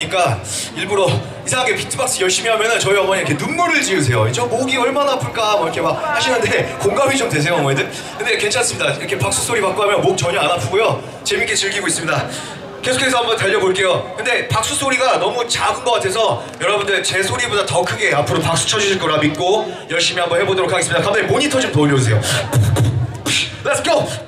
그러니까 일부러 이상하게 비트박스 열심히 하면은 저희 어머니 이렇게 눈물을 지으세요. 저 목이 얼마나 아플까 뭐 이렇게 막 하시는데 공감이 좀 되세요 어머니들? 근데 괜찮습니다. 이렇게 박수 소리 받고 하면 목 전혀 안 아프고요. 재밌게 즐기고 있습니다. 계속해서 한번 달려볼게요. 근데 박수 소리가 너무 작은 것 같아서 여러분들 제 소리보다 더 크게 앞으로 박수 쳐주실 거라 믿고 열심히 한번 해보도록 하겠습니다. 감독님 모니터 좀더 올려주세요. Let's go!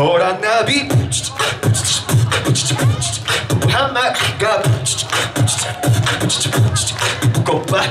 Hold on, Nabi. Muhammad got go back.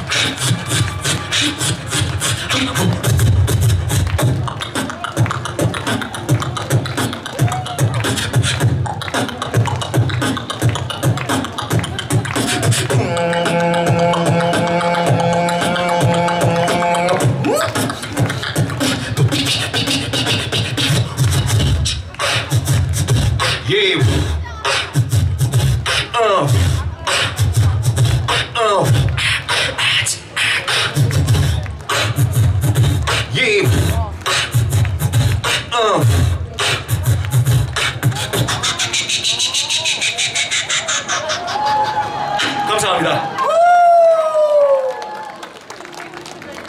감사합니다.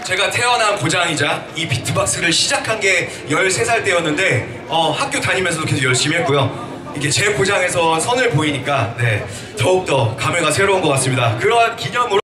제가 태어난 고장이자 이 비트박스를 시작한 게 13살 때였는데 어, 학교 다니면서도 계속 열심히 했고요. 이게 제 고장에서 선을 보이니까 네, 더욱더 감회가 새로운 것 같습니다. 그러한 기념으로